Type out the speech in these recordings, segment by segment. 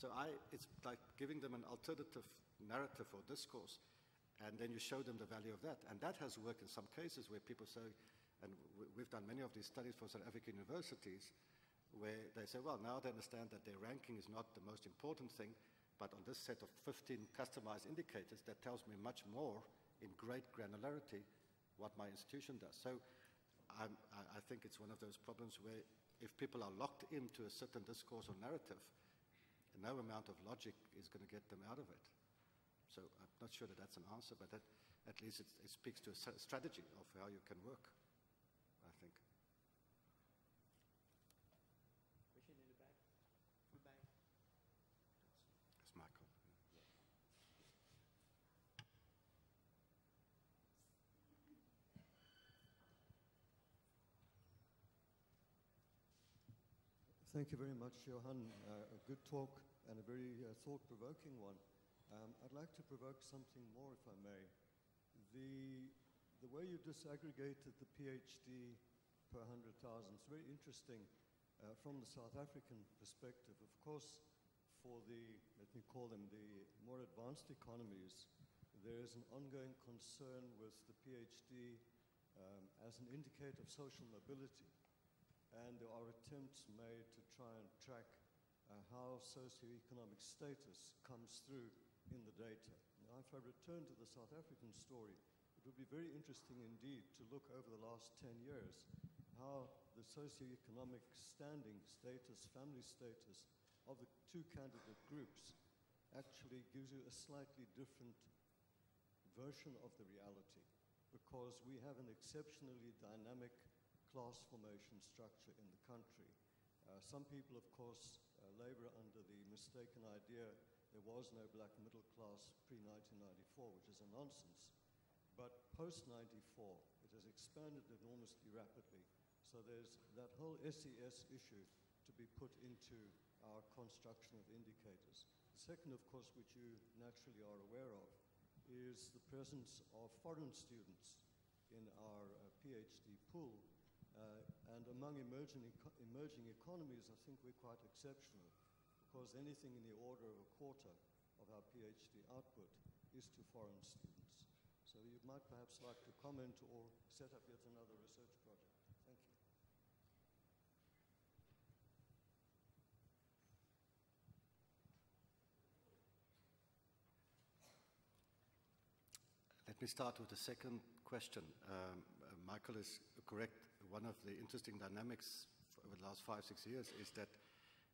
So I, it's like giving them an alternative narrative or discourse, and then you show them the value of that. And that has worked in some cases where people say, and we've done many of these studies for South African universities, where they say, well, now they understand that their ranking is not the most important thing, but on this set of 15 customized indicators, that tells me much more in great granularity what my institution does. So I'm, i think it's one of those problems where if people are locked into a certain discourse or narrative, no amount of logic is going to get them out of it. So I'm not sure that that's an answer, but that, at least it, it speaks to a strategy of how you can work, I think. Question in the back? Full back? It's Michael. Thank you very much, Johann. Uh, a good talk and a very uh, thought-provoking one. Um, I'd like to provoke something more, if I may. The, the way you disaggregated the PhD per 100,000 is very interesting uh, from the South African perspective. Of course, for the, let me call them the more advanced economies, there is an ongoing concern with the PhD um, as an indicator of social mobility and there are attempts made to try and track uh, how socioeconomic status comes through in the data. Now, if I return to the South African story, it would be very interesting indeed to look over the last 10 years how the socioeconomic standing, status, family status of the two candidate groups actually gives you a slightly different version of the reality because we have an exceptionally dynamic class formation structure in the country. Uh, some people, of course, uh, labor under the mistaken idea there was no black middle class pre-1994, which is a nonsense. But post-94, it has expanded enormously rapidly. So there's that whole SES issue to be put into our construction of indicators. The second, of course, which you naturally are aware of, is the presence of foreign students in our uh, PhD pool, uh, and among emerging, emerging economies, I think we're quite exceptional because anything in the order of a quarter of our PhD output is to foreign students. So you might perhaps like to comment or set up yet another research project. Thank you. Let me start with the second question. Um, uh, Michael is correct one of the interesting dynamics over the last five, six years is that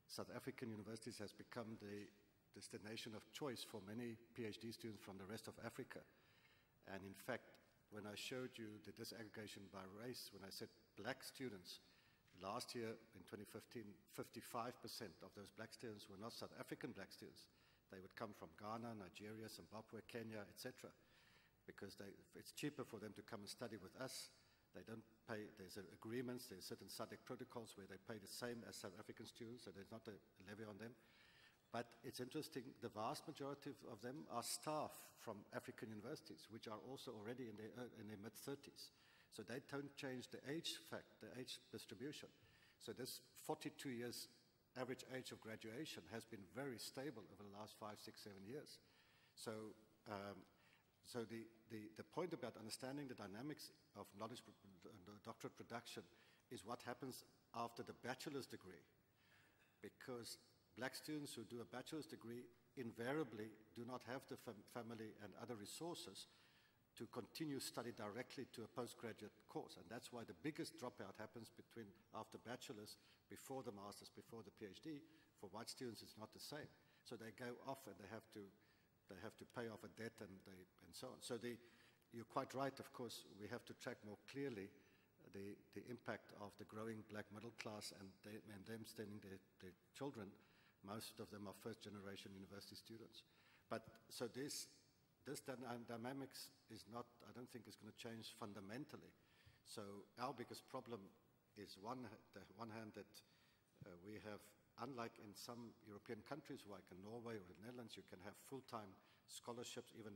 South African universities has become the destination of choice for many PhD students from the rest of Africa. And in fact, when I showed you the disaggregation by race, when I said black students, last year in 2015, 55% of those black students were not South African black students. They would come from Ghana, Nigeria, Zimbabwe, Kenya, etc. Because they, it's cheaper for them to come and study with us they don't pay, there's agreements, there's certain SADC protocols where they pay the same as South African students, so there's not a levy on them. But it's interesting, the vast majority of them are staff from African universities, which are also already in their, uh, in their mid-30s. So they don't change the age fact, the age distribution. So this 42 years average age of graduation has been very stable over the last five, six, seven years. So um, so the, the, the point about understanding the dynamics of knowledge doctorate production is what happens after the bachelor's degree. Because black students who do a bachelor's degree invariably do not have the fam family and other resources to continue study directly to a postgraduate course. And that's why the biggest dropout happens between after bachelor's, before the master's, before the PhD. For white students, it's not the same. So they go off and they have to they have to pay off a debt and, they, and so on. So the, you're quite right, of course, we have to track more clearly the, the impact of the growing black middle class and, they, and them sending their, their children. Most of them are first generation university students. But so this, this dynamics is not, I don't think, is going to change fundamentally. So our biggest problem is one, the one hand that uh, we have unlike in some European countries like in Norway or the Netherlands, you can have full-time scholarships, even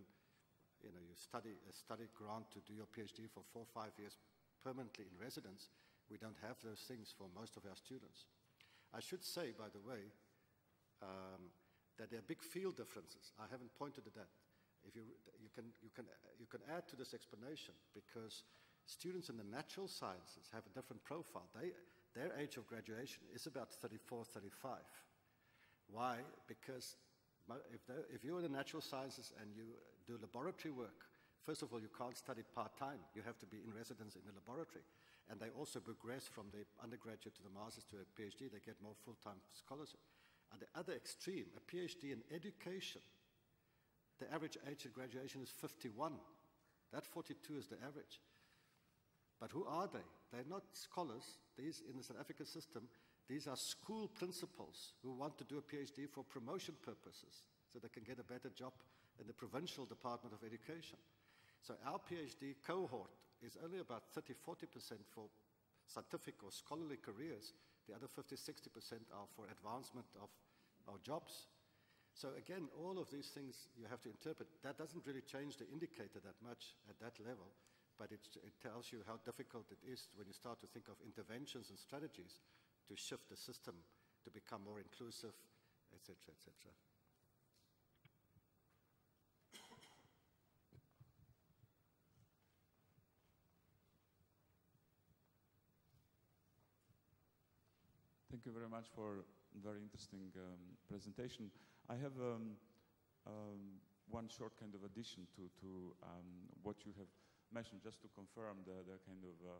you know, you study a study grant to do your PhD for four or five years permanently in residence. We don't have those things for most of our students. I should say, by the way, um, that there are big field differences. I haven't pointed to that. If you, you, can, you, can, you can add to this explanation because students in the natural sciences have a different profile. They, their age of graduation is about 34, 35. Why? Because if, if you're in the natural sciences and you do laboratory work, first of all, you can't study part-time. You have to be in residence in the laboratory. And they also progress from the undergraduate to the master's to a PhD. They get more full-time scholarship. At the other extreme, a PhD in education, the average age of graduation is 51. That 42 is the average. But who are they? They're not scholars. These, in the South African system, these are school principals who want to do a PhD for promotion purposes so they can get a better job in the provincial department of education. So our PhD cohort is only about 30 40% for scientific or scholarly careers. The other 50 60% are for advancement of our jobs. So again, all of these things you have to interpret. That doesn't really change the indicator that much at that level, but it, it tells you how difficult it is when you start to think of interventions and strategies to shift the system to become more inclusive, etc., etc. Thank you very much for very interesting um, presentation. I have um, um, one short kind of addition to, to um, what you have mentioned, just to confirm the, the kind of uh,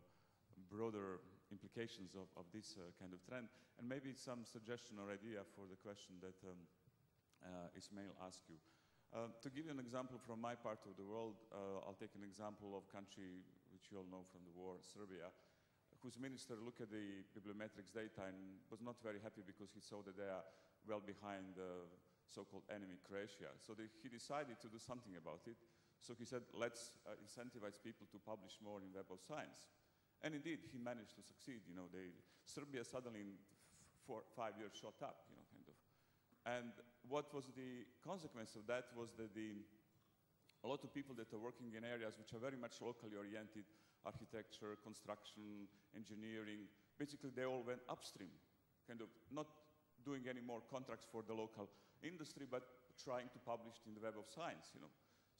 broader implications of, of this uh, kind of trend, and maybe some suggestion or idea for the question that um, uh, Ismail asked you. Uh, to give you an example from my part of the world, uh, I'll take an example of country which you all know from the war, Serbia whose minister looked at the bibliometrics data and was not very happy because he saw that they are well behind the so-called enemy Croatia. So they, he decided to do something about it. So he said, let's uh, incentivize people to publish more in Web of Science. And indeed, he managed to succeed. You know, they, Serbia suddenly in four, five years shot up, you know, kind of. And what was the consequence of that was that the, a lot of people that are working in areas which are very much locally oriented architecture, construction, engineering. Basically, they all went upstream, kind of not doing any more contracts for the local industry, but trying to publish in the Web of Science, you know.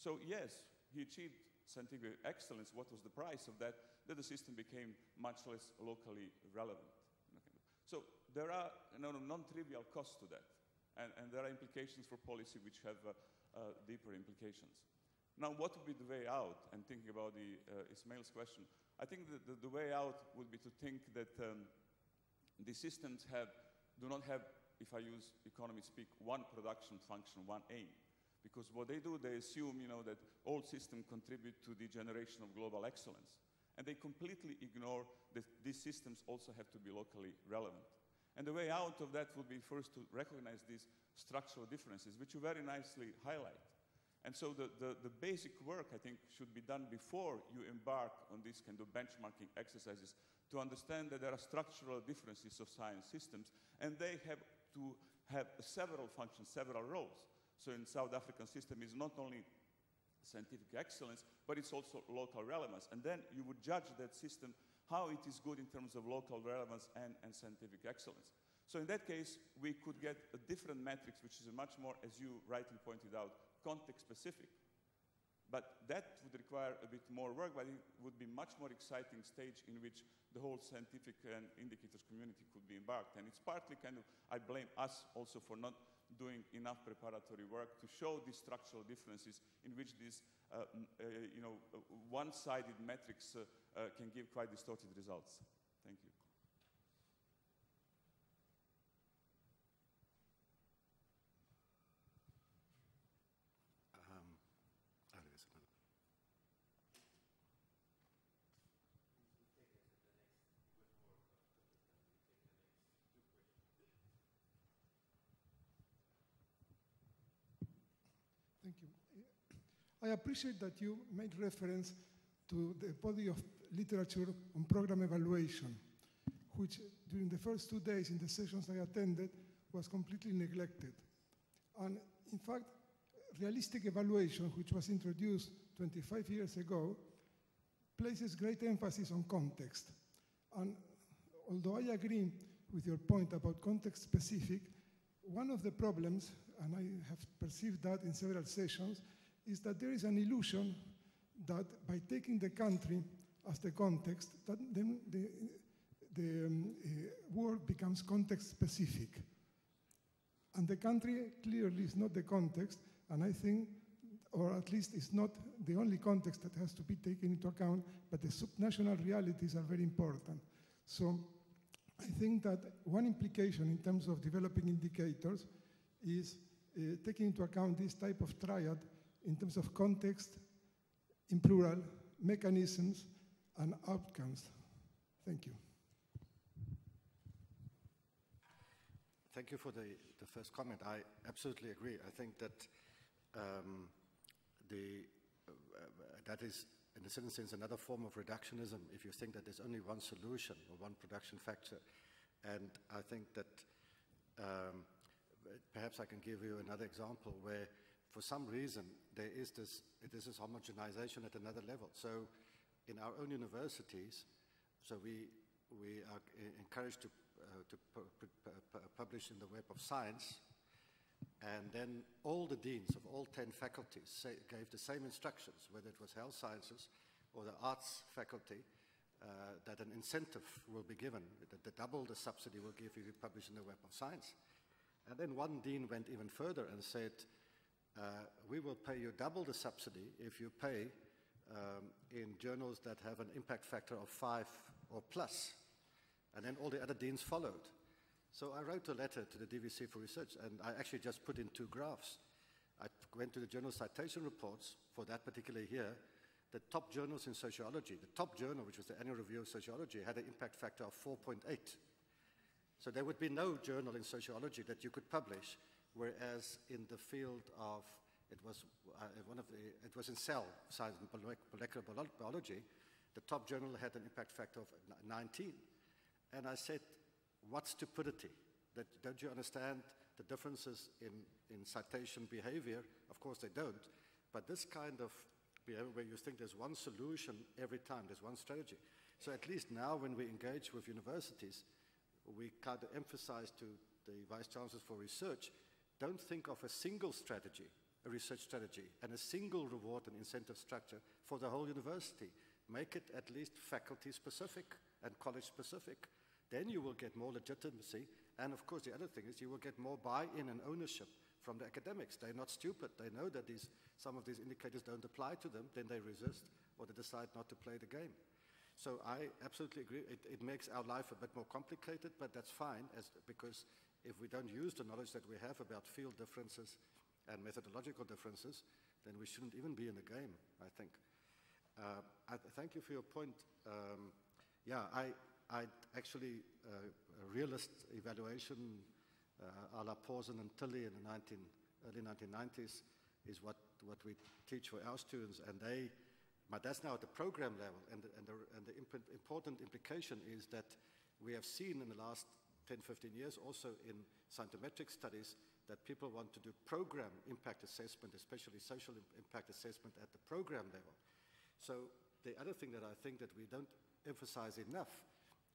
So yes, he achieved scientific excellence. What was the price of that? That the system became much less locally relevant. So there are non-trivial costs to that. And, and, there are implications for policy which have uh, uh, deeper implications. Now, what would be the way out? And thinking about the uh, Ismail's question, I think the, the, way out would be to think that um, the systems have, do not have, if I use economy speak, one production function, one aim. Because what they do, they assume you know, that all systems contribute to the generation of global excellence. And they completely ignore that these systems also have to be locally relevant. And the way out of that would be first to recognize these structural differences, which you very nicely highlight. And so the, the, the, basic work, I think, should be done before you embark on these kind of benchmarking exercises to understand that there are structural differences of science systems, and they have to have several functions, several roles. So in South African system is not only scientific excellence, but it's also local relevance. And then you would judge that system how it is good in terms of local relevance and, and scientific excellence. So in that case, we could get a different matrix, which is a much more, as you rightly pointed out, context specific. But that would require a bit more work, but it would be much more exciting stage in which the whole scientific and indicators community could be embarked. And it's partly kind of, I blame us also for not doing enough preparatory work to show these structural differences in which these, uh, uh, you know, uh, one-sided metrics uh, uh, can give quite distorted results. Thank you. I appreciate that you made reference to the body of literature on program evaluation, which during the first two days in the sessions I attended was completely neglected. And in fact, realistic evaluation, which was introduced 25 years ago, places great emphasis on context. And although I agree with your point about context specific, one of the problems, and I have perceived that in several sessions, is that there is an illusion that by taking the country as the context, that then the, the um, uh, becomes context specific. And the country clearly is not the context, and I think, or at least it's not the only context that has to be taken into account, but the subnational realities are very important. So I think that one implication in terms of developing indicators is uh, taking into account this type of triad in terms of context, in plural, mechanisms, and outcomes. Thank you. Thank you for the, the first comment. I absolutely agree. I think that um, the, uh, that is, in a certain sense, another form of reductionism if you think that there's only one solution or one production factor. And I think that um, perhaps I can give you another example where, for some reason, there is this, this is homogenization at another level. So in our own universities, so we, we are encouraged to uh, to pu pu publish in the Web of Science. And then all the deans of all 10 faculties say, gave the same instructions, whether it was health sciences or the arts faculty, uh, that an incentive will be given, that the double the subsidy will give if you publish in the Web of Science. And then one dean went even further and said, uh, we will pay you double the subsidy if you pay um, in journals that have an impact factor of five or plus. And then all the other deans followed. So I wrote a letter to the DVC for research, and I actually just put in two graphs. I went to the journal citation reports for that particular year. The top journals in sociology, the top journal, which was the Annual Review of Sociology, had an impact factor of 4.8. So there would be no journal in sociology that you could publish, whereas in the field of, it was uh, one of the, it was in cell science and molecular biology, the top journal had an impact factor of 19. And I said, what stupidity? That, don't you understand the differences in, in citation behavior? Of course they don't. But this kind of behavior where you think there's one solution every time, there's one strategy. So at least now when we engage with universities, we kind of emphasize to the vice chancellors for research, don't think of a single strategy, a research strategy, and a single reward and incentive structure for the whole university. Make it at least faculty specific and college specific then you will get more legitimacy. And of course, the other thing is you will get more buy-in and ownership from the academics. They're not stupid. They know that these, some of these indicators don't apply to them. Then they resist or they decide not to play the game. So I absolutely agree. It, it makes our life a bit more complicated, but that's fine as, because if we don't use the knowledge that we have about field differences and methodological differences, then we shouldn't even be in the game, I think. Uh, I thank you for your point. Um, yeah, I, I actually, uh, a realist evaluation uh, a la Pawson and Tilley in the 19, early 1990s is what, what we teach for our students. And they, but that's now at the program level. And the, and the, and the imp important implication is that we have seen in the last 10, 15 years, also in scientometric studies, that people want to do program impact assessment, especially social impact assessment at the program level. So the other thing that I think that we don't emphasize enough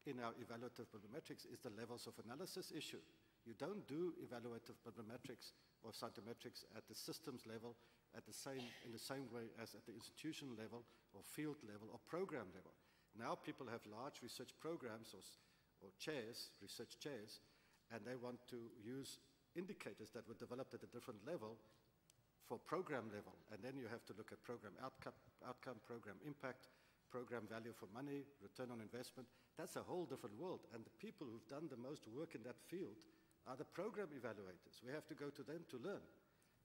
in our evaluative bibliometrics is the levels of analysis issue. You don't do evaluative bibliometrics or scientometrics at the systems level at the same, in the same way as at the institution level or field level or program level. Now people have large research programs or, or chairs, research chairs, and they want to use indicators that were developed at a different level for program level. And then you have to look at program outcome, outcome program impact, program value for money, return on investment. That's a whole different world. And the people who've done the most work in that field are the program evaluators. We have to go to them to learn,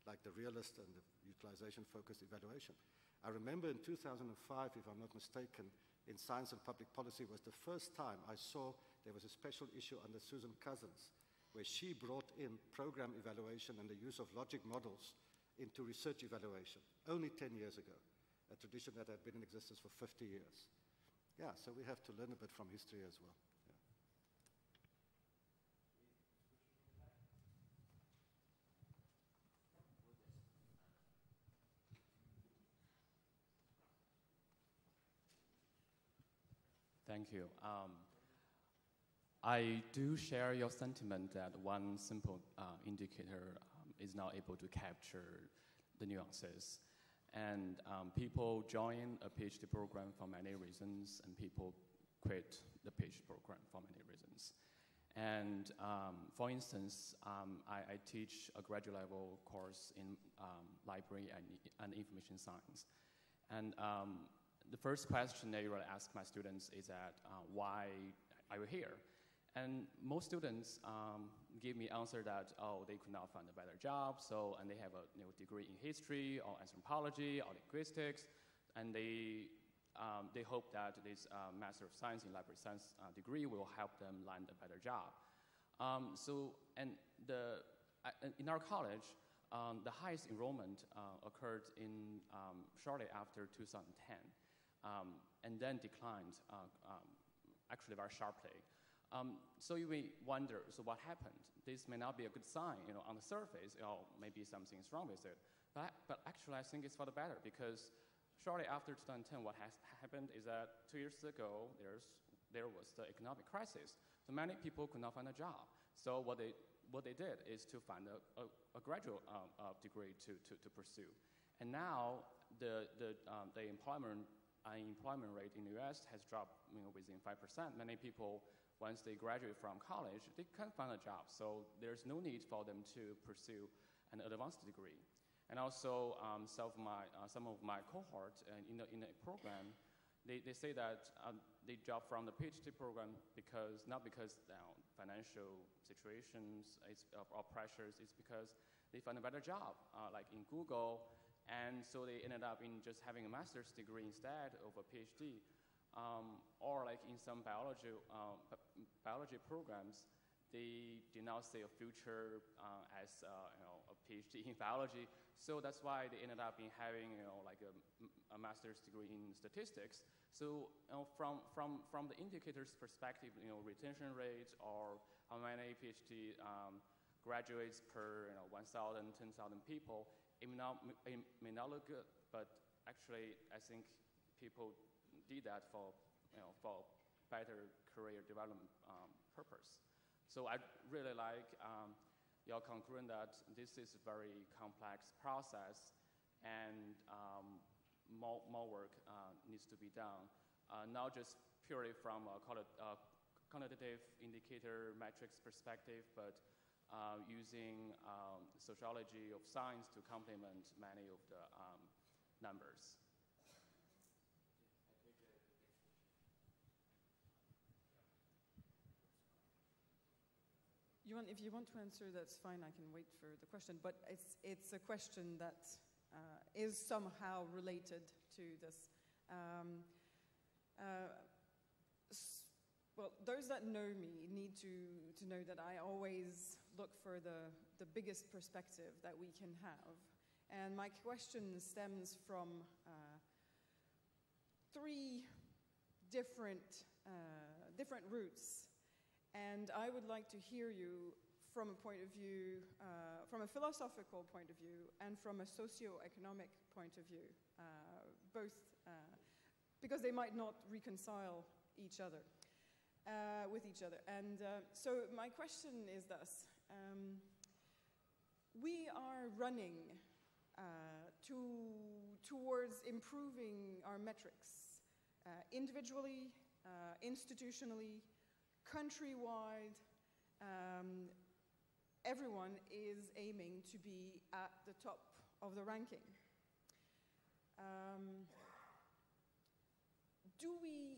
like the realist and the utilization-focused evaluation. I remember in 2005, if I'm not mistaken, in Science and Public Policy was the first time I saw there was a special issue under Susan Cozzens, where she brought in program evaluation and the use of logic models into research evaluation, only 10 years ago a tradition that had been in existence for 50 years. Yeah, so we have to learn a bit from history as well. Yeah. Thank you. Um, I do share your sentiment that one simple uh, indicator um, is not able to capture the nuances. And um, people join a PhD program for many reasons, and people quit the PhD program for many reasons. And um, for instance, um, I, I, teach a graduate level course in um, library and, and, information science. And um, the first question that I really ask my students is that, uh, why are you here? And most students um, give me answer that, oh, they could not find a better job, so, and they have a you know, degree in history or anthropology or linguistics, and they, um, they hope that this uh, Master of Science in Library Science uh, degree will help them land a better job. Um, so, and the, in our college, um, the highest enrollment uh, occurred in um, shortly after 2010, um, and then declined uh, um, actually very sharply. Um, so you may wonder, so what happened? This may not be a good sign, you know, on the surface, or oh, maybe something is wrong with it. But, but actually, I think it's for the better because shortly after 2010, what has happened is that two years ago, there's, there was the economic crisis. So many people could not find a job. So what they, what they did is to find a, a, a graduate um, uh, degree to, to, to pursue. And now the, the, um, the employment, unemployment rate in the US has dropped you know, within 5%. Many people once they graduate from college, they can't find a job. So there's no need for them to pursue an advanced degree. And also, um, some, of my, uh, some of my cohort uh, in, the, in the program, they, they say that um, they drop from the PhD program because, not because you know, financial situations or, pressures, it's because they find a better job, uh, like in Google, and so they ended up in just having a master's degree instead of a PhD. Um, or like in some biology, uh, biology programs, they do not see a future uh, as uh, you know, a PhD in biology. So that's why they ended up in having you know, like a, a master's degree in statistics. So you know, from, from, from the indicator's perspective, you know, retention rates or how many PhD um, graduates per you know, 1,000, 10,000 people, it may, not, it may not look good, but actually I think people did that for, you know, for better career development um, purpose. So I really like um, your conclusion that this is a very complex process and um, more, more work uh, needs to be done, uh, not just purely from a uh, quantitative indicator metrics perspective, but uh, using um, sociology of science to complement many of the um, numbers. You want, if you want to answer, that's fine. I can wait for the question. But it's, it's a question that uh, is somehow related to this. Um, uh, well, those that know me need to, to know that I always look for the, the biggest perspective that we can have. And my question stems from uh, three different, uh, different routes and I would like to hear you from a point of view, uh, from a philosophical point of view, and from a socio-economic point of view, uh, both uh, because they might not reconcile each other uh, with each other. And uh, so my question is thus: um, We are running uh, to, towards improving our metrics individually, institutionally, countrywide, um, everyone is aiming to be at the top of the ranking. Um, do we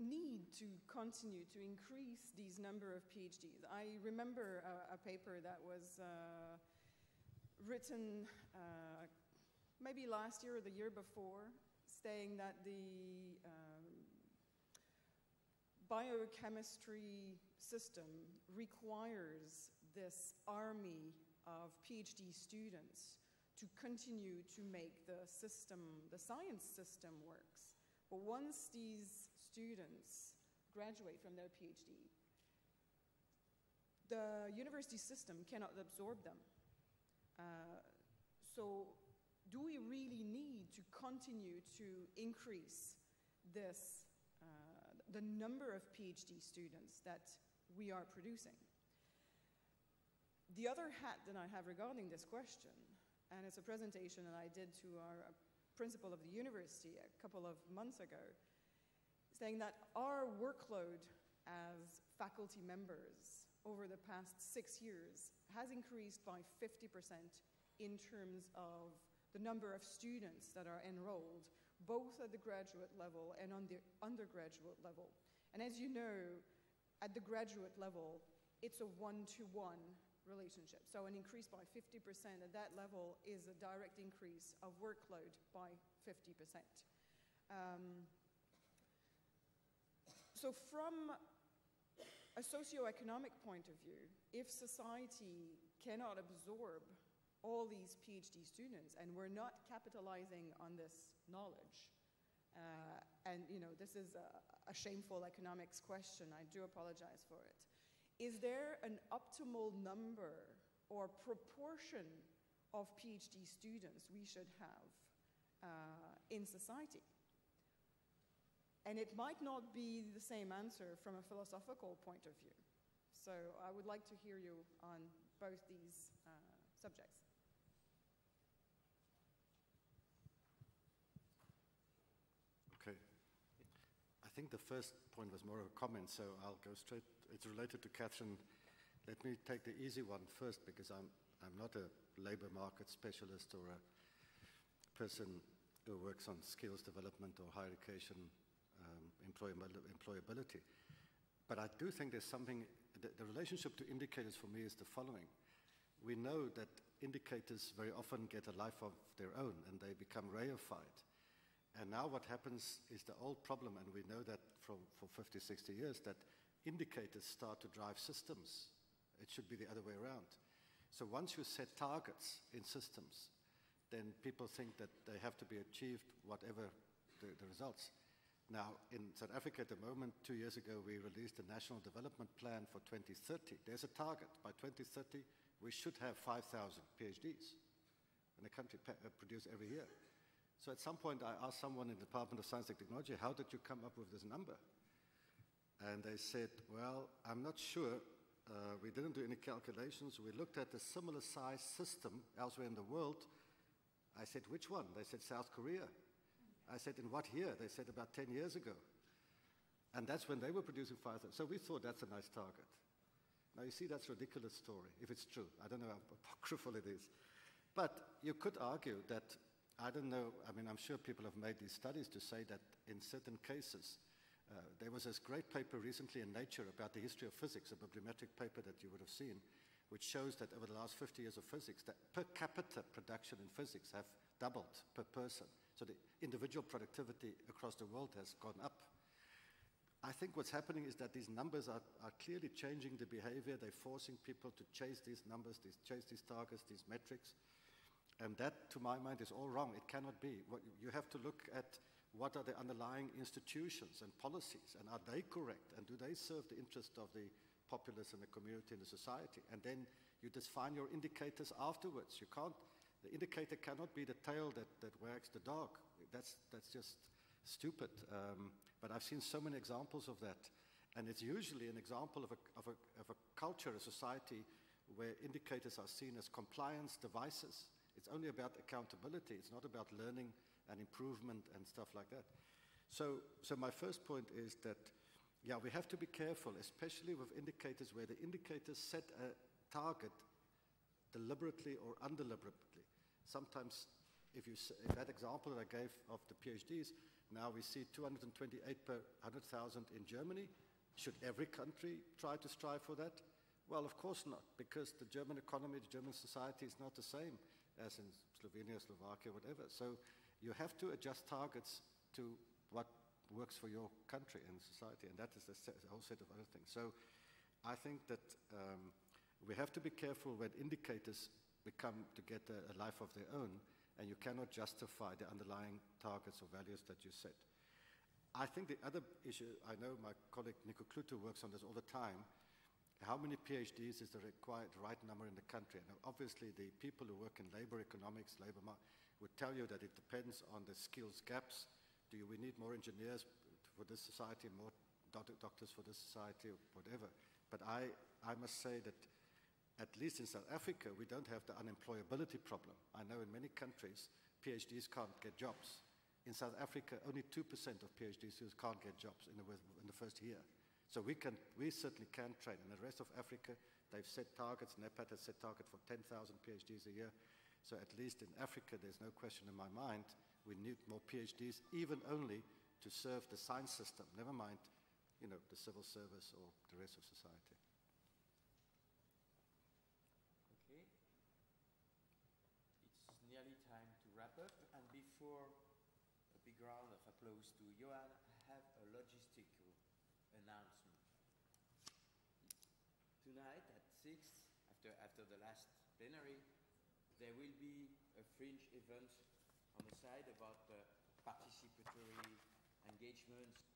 need to continue to increase these number of PhDs? I remember a, a paper that was uh, written uh, maybe last year or the year before, saying that the um, biochemistry system requires this army of PhD students to continue to make the system, the science system works. But once these students graduate from their PhD, the university system cannot absorb them. Uh, so do we really need to continue to increase this the number of PhD students that we are producing. the other hat that I have regarding this question, and it's a presentation that I did to our uh, principal of the university a couple of months ago, saying that our workload as faculty members over the past six years has increased by 50% in terms of the number of students that are enrolled, both at the graduate level and on the undergraduate level. And as you know, at the graduate level, it's a one-to-one relationship. So an increase by 50% at that level is a direct increase of workload by 50%. Um, so from a socioeconomic point of view, if society cannot absorb all these PhD students and we're not capitalizing on this knowledge, uh, and you know, this is a, a shameful economics question, I do apologize for it. Is there an optimal number or proportion of PhD students we should have uh, in society? And it might not be the same answer from a philosophical point of view. So I would like to hear you on both these uh, subjects. Okay. I think the first point was more of a comment, so I'll go straight. It's related to Catherine. Let me take the easy one first because I'm, I'm not a labor market specialist or a person who works on skills development or higher education employability. But I do think there's something, the, the relationship to indicators for me is the following. We know that indicators very often get a life of their own and they become reified. And now what happens is the old problem, and we know that from, for 50, 60 years, that indicators start to drive systems. It should be the other way around. So once you set targets in systems, then people think that they have to be achieved whatever the, the results. Now, in South Africa at the moment, two years ago, we released a national development plan for 2030. There's a target. By 2030, we should have 5,000 PhDs in the country uh, produced every year. So at some point, I asked someone in the Department of Science and Technology, how did you come up with this number? And they said, well, I'm not sure. Uh, we didn't do any calculations. We looked at a similar size system elsewhere in the world. I said, which one? They said, South Korea. I said, in what year? They said, about 10 years ago. And that's when they were producing 5,000. So we thought that's a nice target. Now you see, that's a ridiculous story, if it's true. I don't know how apocryphal it is. But you could argue that, I don't know, I mean, I'm sure people have made these studies to say that in certain cases, uh, there was this great paper recently in Nature about the history of physics, a bibliometric paper that you would have seen, which shows that over the last 50 years of physics, that per capita production in physics have doubled per person. So the individual productivity across the world has gone up. I think what's happening is that these numbers are, are clearly changing the behavior. They're forcing people to chase these numbers, these, chase these targets, these metrics. And that, to my mind, is all wrong. It cannot be. What, you have to look at what are the underlying institutions and policies, and are they correct? And do they serve the interest of the populace and the community and the society? And then you define your indicators afterwards. You can't the indicator cannot be the tail that, that wags the dog. That's, that's just stupid. Um, but I've seen so many examples of that. And it's usually an example of a, of, a, of a culture, a society, where indicators are seen as compliance devices. It's only about accountability. It's not about learning and improvement and stuff like that. So, so my first point is that, yeah, we have to be careful, especially with indicators where the indicators set a target deliberately or undeliberately. Sometimes, if you if that example that I gave of the PhDs, now we see 228 per 100,000 in Germany. Should every country try to strive for that? Well, of course not, because the German economy, the German society is not the same as in Slovenia, Slovakia, whatever. So you have to adjust targets to what works for your country and society, and that is a, whole set of other things. So I think that um, we have to be careful when indicators become to get a, a, life of their own and you cannot justify the underlying targets or values that you set. I think the other issue, I know my colleague Nico Cloete works on this all the time, how many PhDs is the required right number in the country? And obviously the people who work in labor economics, labor would tell you that it depends on the skills gaps. Do we need more engineers for this society, more doctors for this society, whatever? But I, I must say that at least in South Africa, we don't have the unemployability problem. I know in many countries, PhDs can't get jobs. In South Africa, only 2% of PhD students can't get jobs in the, in the first year. So we, can, we certainly can train. In the rest of Africa, they've set targets, NEPAD has set target for 10,000 PhDs a year. So at least in Africa, there's no question in my mind, we need more PhDs, even only to serve the science system, never mind, you know, the civil service or the rest of society. Okay. It's nearly time to wrap up, and before a big round of applause to Johann, I have a logistical announcement. Tonight at 6, after, after the last plenary, there will be a fringe event on the side about uh, participatory engagements